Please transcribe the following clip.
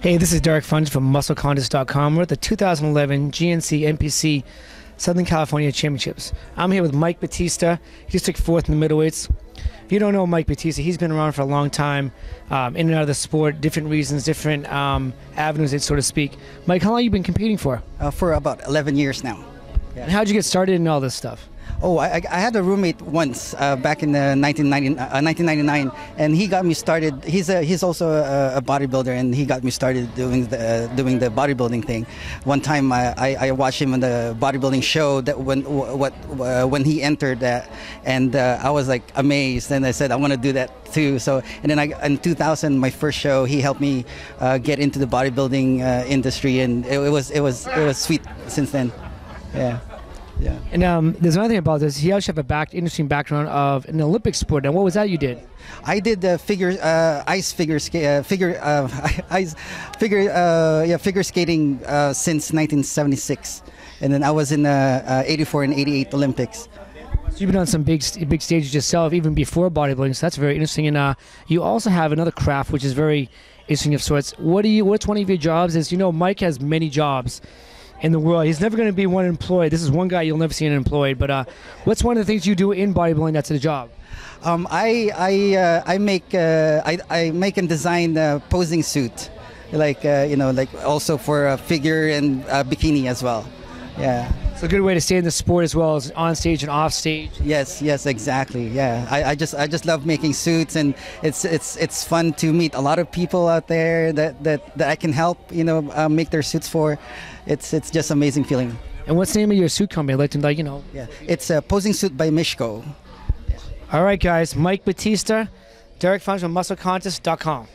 Hey, this is Derik Funch from MuscleContest.com. We're at the 2011 GNC NPC Southern California Championships. I'm here with Mike Bautista. He just took fourth in the middleweights. If you don't know Mike Bautista, he's been around for a long time, um, in and out of the sport, different reasons, different um, avenues, so to speak. Mike, how long have you been competing for? Uh, for about 11 years now. And how'd you get started in all this stuff? Oh, I, I had a roommate once uh, back in the 1990, uh, 1999, and he got me started. He's a, he's also a, a bodybuilder, and he got me started doing the uh, doing the bodybuilding thing. One time, I, I, I, watched him on the bodybuilding show that when what uh, when he entered that, and uh, I was like amazed, and I said I want to do that too. So, and then I, in 2000, my first show, he helped me uh, get into the bodybuilding industry, and it, it was it was it was sweet since then. Yeah. Yeah. And um, there's another thing about this. He also have a back interesting background of an Olympic sport. And what was that you did? I did the figure uh, ice figure skate uh, figure uh, ice figure uh, yeah figure skating uh, since 1976, and then I was in the uh, 84 and 88 Olympics. So you've been on some big big stages yourself, even before bodybuilding. So that's very interesting. And you also have another craft which is very interesting of sorts. What do you? What's one of your jobs? Is you know Mike has many jobs in the world. He's never going to be one employed. This is one guy you'll never see an unemployed. But uh, what's one of the things you do in bodybuilding that's a job? Um, I I uh, I make uh, I, I make and design a posing suit, like uh, you know like also for a figure and a bikini as well. Yeah. It's a good way to stay in the sport as well as on stage and off stage. Yes, yes, exactly. Yeah, I, I just I just love making suits, and it's it's it's fun to meet a lot of people out there that that, that I can help. You know, uh, make their suits for. It's it's just amazing feeling. And what's the name of your suit company? I'd like to like you know. Yeah, it's a posing suit by Mishko. All right, guys. Mike Bautista, Derik Funch from MuscleContest.com.